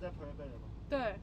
在 p r e v e？对，